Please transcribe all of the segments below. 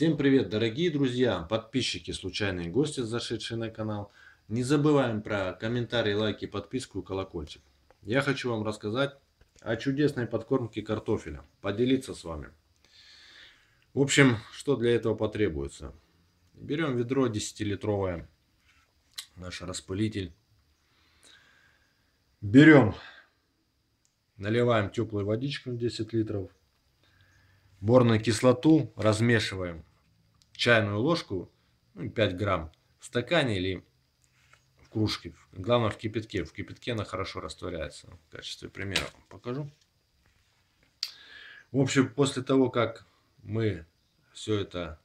Всем привет, дорогие друзья, подписчики, случайные гости, зашедшие на канал. Не забываем про комментарии, лайки, подписку и колокольчик. Я хочу вам рассказать о чудесной подкормке картофеля, поделиться с вами. В общем, что для этого потребуется? Берем ведро 10-литровое, наш распылитель. Берем, наливаем теплую водичку 10 литров борную кислоту размешиваем чайную ложку, ну, 5 грамм, в стакане или в кружке. Главное в кипятке. В кипятке она хорошо растворяется. В качестве примера покажу. В общем, после того, как мы все это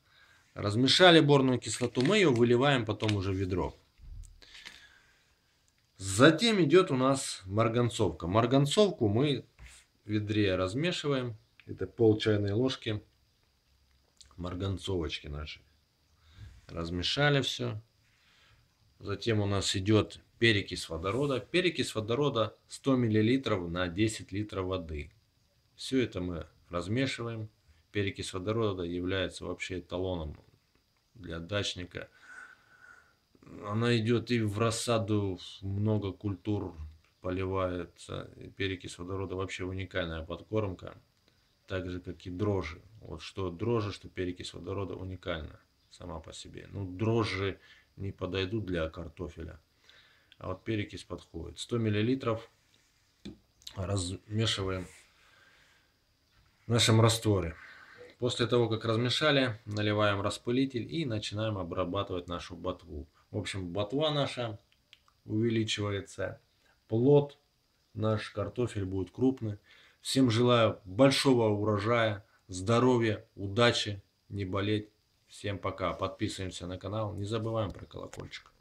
размешали, борную кислоту, мы ее выливаем потом уже в ведро. Затем идет у нас марганцовка. Марганцовку мы в ведре размешиваем это пол чайной ложки марганцовочки наши. Размешали все. Затем у нас идет перекись водорода. Перекись водорода 100 мл на 10 литров воды. Все это мы размешиваем. Перекись водорода является вообще эталоном для дачника. Она идет и в рассаду, много культур поливается. Перекись водорода вообще уникальная подкормка так же, как и дрожжи. Вот что дрожжи, что перекись водорода уникальна сама по себе. Ну, дрожжи не подойдут для картофеля, а вот перекись подходит. 100 миллилитров размешиваем в нашем растворе. После того, как размешали, наливаем распылитель и начинаем обрабатывать нашу ботву. В общем, ботва наша увеличивается, плод наш картофель будет крупный. Всем желаю большого урожая, здоровья, удачи, не болеть. Всем пока. Подписываемся на канал. Не забываем про колокольчик.